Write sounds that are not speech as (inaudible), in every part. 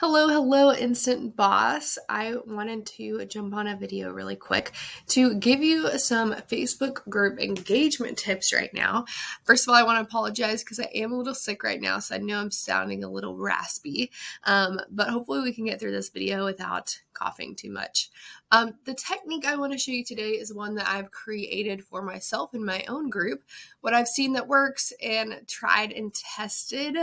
Hello, hello, Instant Boss. I wanted to jump on a video really quick to give you some Facebook group engagement tips right now. First of all, I want to apologize because I am a little sick right now, so I know I'm sounding a little raspy, um, but hopefully we can get through this video without coughing too much. Um, the technique I want to show you today is one that I've created for myself in my own group, what I've seen that works and tried and tested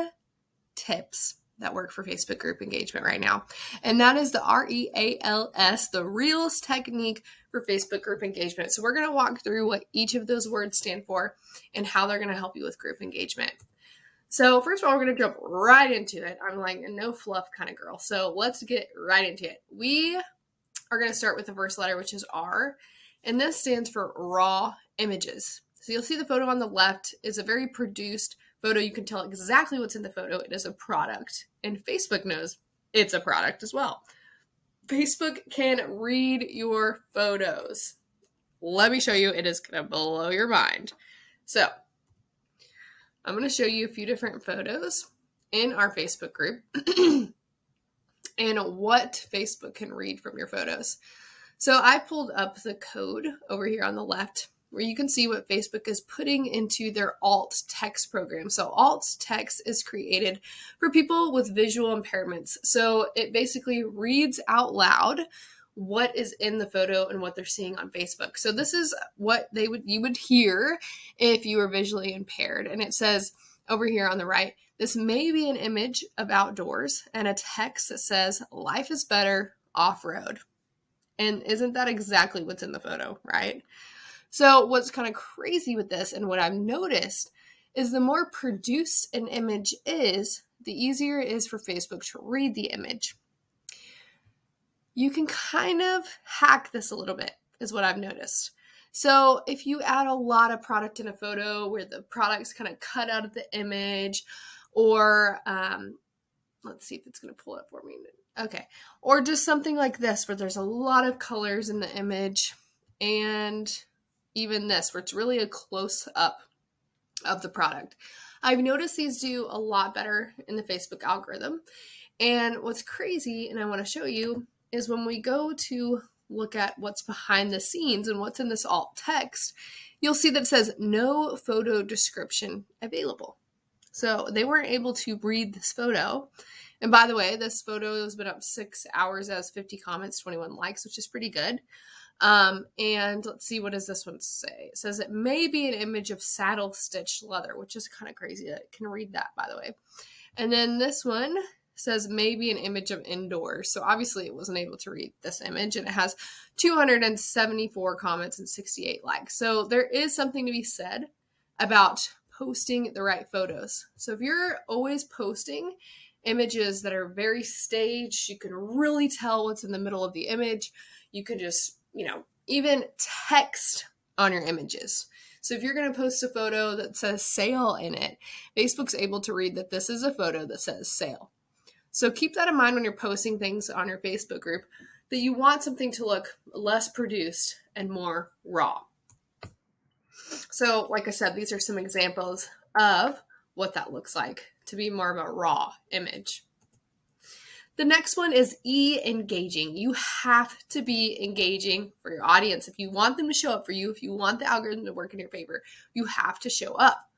tips that work for Facebook group engagement right now. And that is the R E A L S, the Reels technique for Facebook group engagement. So we're going to walk through what each of those words stand for and how they're going to help you with group engagement. So, first of all, we're going to jump right into it. I'm like a no fluff kind of girl. So, let's get right into it. We are going to start with the first letter, which is R, and this stands for raw images. So, you'll see the photo on the left is a very produced photo, you can tell exactly what's in the photo. It is a product, and Facebook knows it's a product as well. Facebook can read your photos. Let me show you, it is going to blow your mind. So, I'm going to show you a few different photos in our Facebook group (clears throat) and what Facebook can read from your photos. So, I pulled up the code over here on the left where you can see what Facebook is putting into their alt text program. So, alt text is created for people with visual impairments. So, it basically reads out loud what is in the photo and what they're seeing on Facebook. So this is what they would you would hear if you were visually impaired and it says over here on the right this may be an image of outdoors and a text that says life is better off-road. And isn't that exactly what's in the photo, right? So, what's kind of crazy with this, and what I've noticed, is the more produced an image is, the easier it is for Facebook to read the image. You can kind of hack this a little bit, is what I've noticed. So, if you add a lot of product in a photo where the product's kind of cut out of the image, or um, let's see if it's going to pull it for me. Okay. Or just something like this where there's a lot of colors in the image and even this, where it's really a close up of the product. I've noticed these do a lot better in the Facebook algorithm. And what's crazy, and I want to show you, is when we go to look at what's behind the scenes and what's in this alt text, you'll see that it says no photo description available. So they weren't able to read this photo. And by the way, this photo has been up six hours, has 50 comments, 21 likes, which is pretty good. Um, and let's see, what does this one say? It says it may be an image of saddle stitched leather, which is kind of crazy that can read that, by the way. And then this one says maybe an image of indoors. So obviously it wasn't able to read this image and it has 274 comments and 68 likes. So there is something to be said about posting the right photos. So if you're always posting images that are very staged, you can really tell what's in the middle of the image. You can just you know, even text on your images. So if you're going to post a photo that says sale in it, Facebook's able to read that this is a photo that says sale. So keep that in mind when you're posting things on your Facebook group that you want something to look less produced and more raw. So, like I said, these are some examples of what that looks like to be more of a raw image. The next one is e engaging. You have to be engaging for your audience. If you want them to show up for you, if you want the algorithm to work in your favor, you have to show up.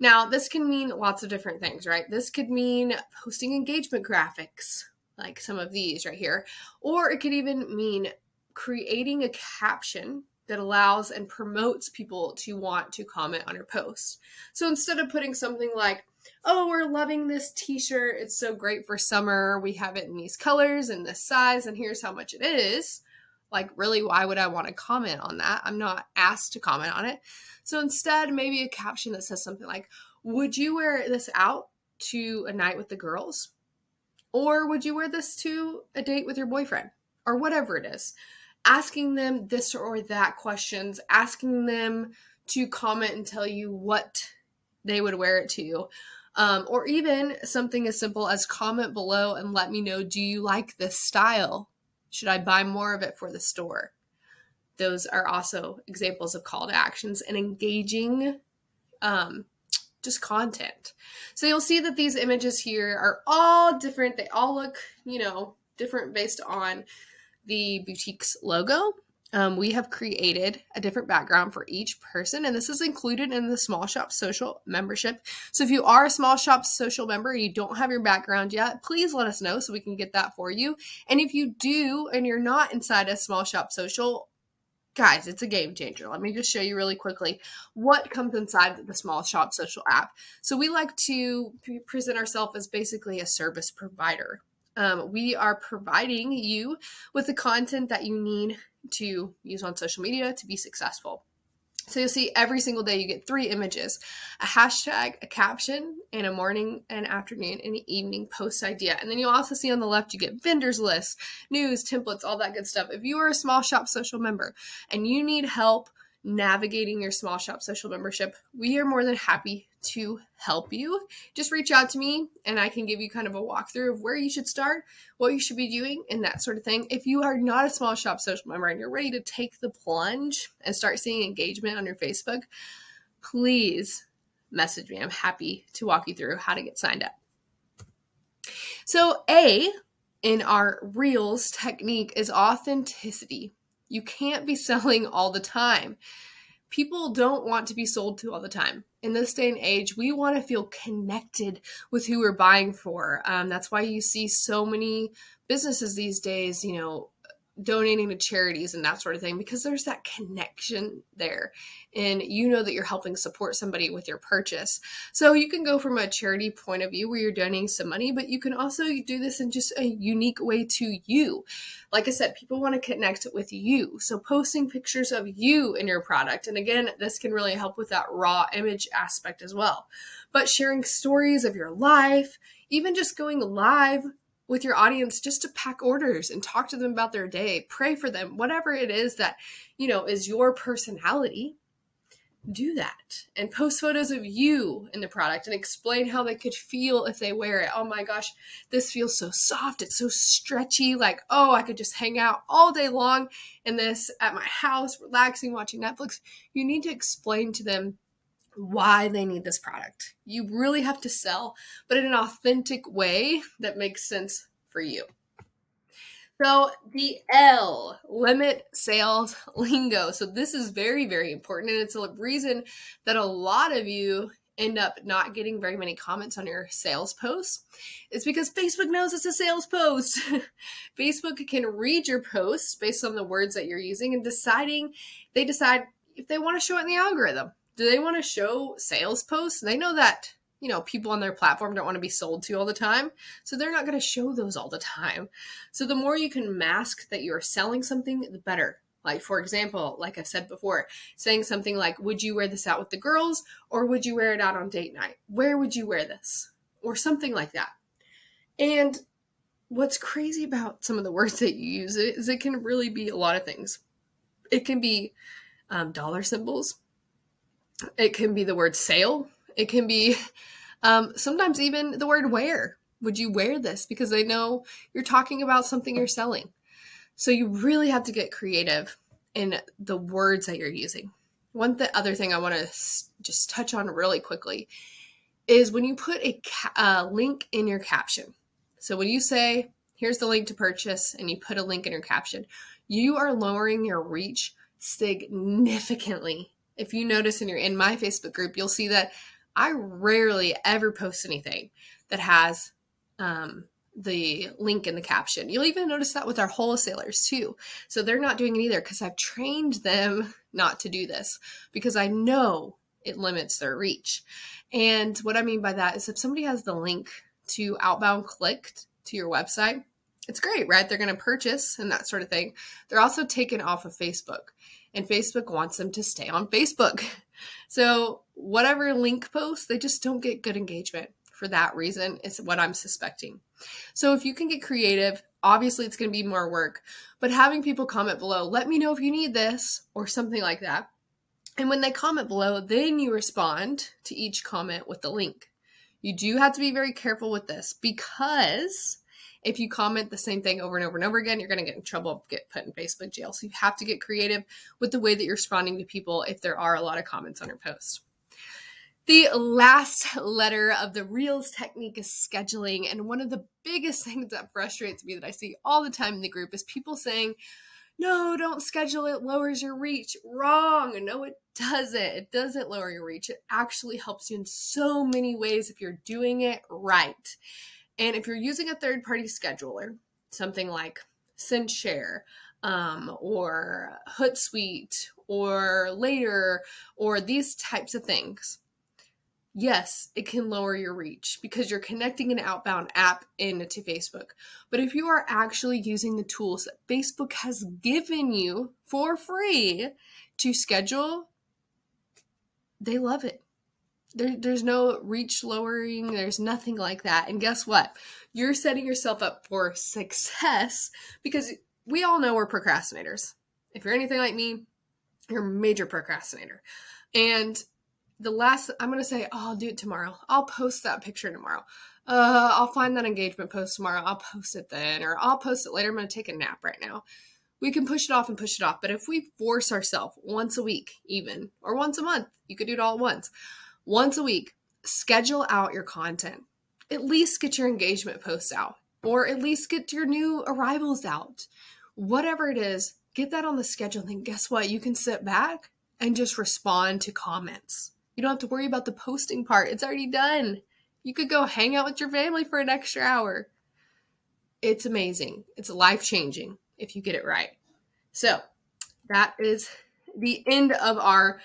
Now, this can mean lots of different things, right? This could mean posting engagement graphics, like some of these right here, or it could even mean creating a caption that allows and promotes people to want to comment on your post. So instead of putting something like, oh, we're loving this t shirt. It's so great for summer. We have it in these colors and this size, and here's how much it is. Like, really, why would I want to comment on that? I'm not asked to comment on it. So instead, maybe a caption that says something like, Would you wear this out to a night with the girls? Or would you wear this to a date with your boyfriend? Or whatever it is. Asking them this or that questions, asking them to comment and tell you what they would wear it to. Um, or even something as simple as comment below and let me know do you like this style? Should I buy more of it for the store? Those are also examples of call to actions and engaging um, just content. So you'll see that these images here are all different. They all look, you know, different based on the boutique's logo. Um, we have created a different background for each person, and this is included in the Small Shop Social membership. So if you are a Small Shop Social member and you don't have your background yet, please let us know so we can get that for you. And if you do and you're not inside a Small Shop Social, guys, it's a game changer. Let me just show you really quickly what comes inside the Small Shop Social app. So we like to present ourselves as basically a service provider. Um, we are providing you with the content that you need to use on social media to be successful. So you'll see every single day you get three images a hashtag, a caption, and a morning and afternoon and evening post idea. And then you'll also see on the left you get vendors lists, news, templates, all that good stuff. If you are a small shop social member and you need help navigating your small shop social membership, we are more than happy to help you. Just reach out to me and I can give you kind of a walkthrough of where you should start, what you should be doing, and that sort of thing. If you are not a small shop social member and you're ready to take the plunge and start seeing engagement on your Facebook, please message me. I'm happy to walk you through how to get signed up. So, A in our Reels technique is authenticity. You can't be (laughs) selling all the time. People don't want to be sold to all the time. In this day and age, we want to feel connected with who we're buying for. Um, that's why you see so many businesses these days, you know, donating to charities and that sort of thing because there's that connection there. And you know that you're helping support somebody with your purchase. So you can go from a charity point of view where you're donating some money but you can also do this in just a unique way to you. Like i said people want to connect with you. So posting pictures of you in your product and again this can really help with that raw image aspect as well. But sharing stories of your life even just going live with your audience just to pack orders and talk to them about their day, pray for them, whatever it is that, you know, is your personality. Do that and post photos of you in the product and explain how they could feel if they wear it. Oh my gosh, this feels so soft. It's so stretchy. Like, oh, I could just hang out all day long in this at my house, relaxing, watching Netflix. You need to explain to them why they need this product. You really have to sell, but in an authentic way that makes sense for you. So, the L, limit sales lingo. So, this is very, very important. And it's a reason that a lot of you end up not getting very many comments on your sales posts. It's because Facebook knows it's a sales post. (laughs) Facebook can read your posts based on the words that you're using and deciding, they decide if they want to show it in the algorithm do they want to show sales posts? They know that, you know, people on their platform don't want to be sold to all the time. So they're not going to show those all the time. So the more you can mask that you're selling something, the better. Like, for example, like I said before, saying something like, Would you wear this out with the girls or would you wear it out on date night? Where would you wear this? Or something like that. And what's crazy about some of the (laughs) words that you use is it can really be a lot of things. It can be um, dollar symbols, it can be the word sale. It can be um, sometimes even the word wear. Would you wear this? Because they know you're talking about something you're selling. So you really have to get creative in the words that you're using. One th- other thing I want to s- just touch on really quickly is when you put a ca- uh, link in your caption. So when you say, here's the link to purchase, and you put a link in your caption, you are lowering your reach significantly if you notice and you're in my Facebook group, you'll see that I rarely ever post anything that has um, the link in the caption. You'll even notice that with our wholesalers too. So they're not doing it either because I've trained them (laughs) not to do this because I know it limits their reach. And what I mean by that is if somebody has the link to outbound clicked to your website, it's great, right? They're going to purchase and that sort of thing. They're also taken off of Facebook and Facebook wants them to stay on Facebook. (laughs) So, whatever link post, they just don't get good engagement for that reason, is what I'm suspecting. So, if you can get creative, obviously it's going to be more work, but having people comment below, let me know if you need this or something like that. And when they comment below, then you respond to each comment with the link. You do have to be very careful with this because if you comment the same thing over and over and over again, you're going to get in trouble, get put in Facebook jail. So you have to get creative with the way that you're responding to people if there are a lot of comments on your post. The last letter of the Reels technique is scheduling. And one of the biggest (laughs) things that frustrates me that I see all the time in the group is people saying, no, don't schedule it, lowers your reach. Wrong. No, it doesn't. It doesn't lower your reach. It actually helps you in so many ways if you're doing it right. And if you're using a third party scheduler, something like SendShare um, or Hootsuite or Later or these types of things, yes, it can lower your reach because you're connecting an outbound app into Facebook. But if you are actually using the tools that Facebook has given you for free to schedule, they love it. There, there's no reach lowering, there's nothing like that. And guess what? You're setting yourself up for success because we all know we're procrastinators. If you're anything like me, you're a major procrastinator. And the last I'm gonna say, oh, I'll do it tomorrow. I'll post that picture tomorrow. Uh, I'll find that engagement post tomorrow. I'll post it then, or I'll post it later. I'm gonna take a nap right now. We can push it off and push it off, but if we force ourselves once a week, even or once a month, you could do it all at once. Once a week, schedule out your content. At least get your engagement posts out, or at least get your new arrivals out. Whatever it is, get that on the schedule. And then guess what? You can sit back and just respond to comments you don't have to worry about the posting part. It's already done. You could go hang out with your family for an extra hour. It's amazing. It's life changing if you get it right. So, that is the end of our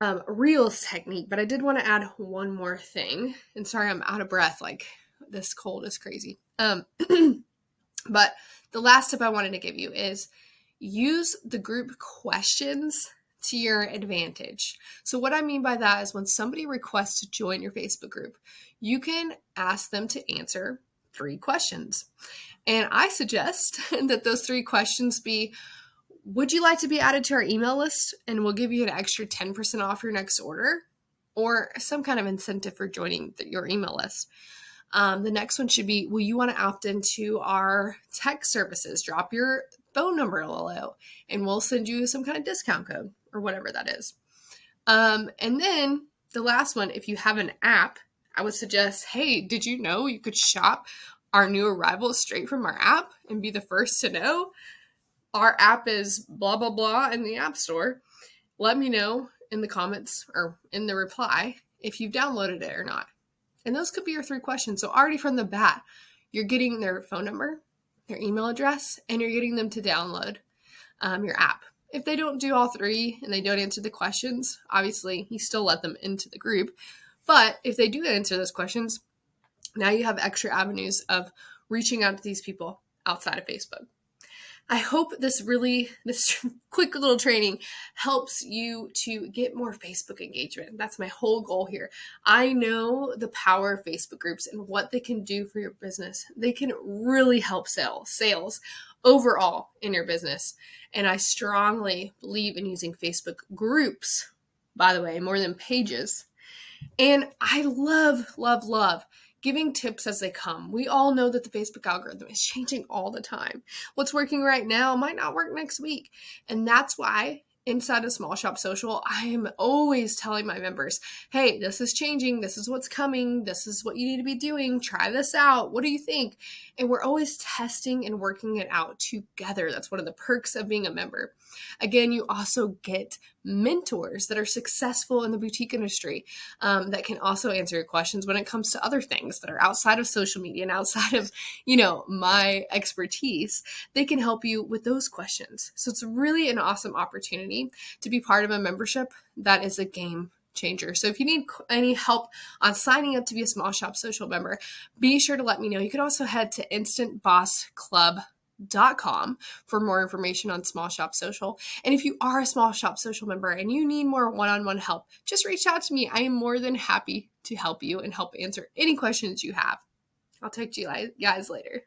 um, Reels technique. But I did want to add one more thing. And sorry, I'm out of breath. Like, this cold is crazy. Um, (clears throat) but the last tip I wanted to give you is use the group questions to your advantage. So, what I mean by that is when somebody requests to join your Facebook group, you can ask them to answer three questions. And I suggest (laughs) that those three questions be Would you like to be added to our email list? And we'll give you an extra 10% off your next order, or some kind of incentive for joining the, your email list. Um, the next one should be Will you want to opt into our tech services? Drop your phone number below, and we'll send you some kind of discount code or whatever that is. Um, and then the last one, if you have an app, I would suggest, hey, did you know you could shop our new arrivals straight from our app and be the first to know? Our app is blah, blah, blah in the App Store. Let me know in the comments or in the reply if you've downloaded it or not. And those could be your three questions. So, already from the bat, you're getting their phone number, their email address, and you're getting them to download um, your app. If they don't do all three and they don't answer the questions, obviously you still let them into the group. But if they do answer those questions, now you have extra avenues of reaching out to these people outside of Facebook. I hope this really, (laughs) this quick little training helps you to get more Facebook engagement. That's my whole goal here. I know the power of Facebook groups and what they can do for your business. They can really help sell sales overall in your business. And I strongly believe in using Facebook groups, by the way, more than pages. And I love, love, love giving tips as they come. We all know that the Facebook algorithm is (laughs) changing all the time. What's working right now might not work next week. And that's why inside of Small Shop Social, I am always telling my members, hey, this is changing. This is what's coming. This is what you need to be doing. Try this out. What do you think? And we're always testing and working it out together. That's one of the perks of being a member. Again, you also get mentors that are successful in the boutique industry um, that can also answer your questions when it comes to other things that are outside of social media and outside of you know my expertise they can help you with those questions so it's really an awesome opportunity to be part of a membership that is a game changer. So if you need any help on signing up to be a Small Shop Social member, be sure to let me know. You can also head to instantbossclub.com for more information on Small Shop Social. And if you are a Small Shop Social member and you need more one on one help, just reach out to me. I am more than happy to help you and help answer any questions you have. I'll talk to you guys later.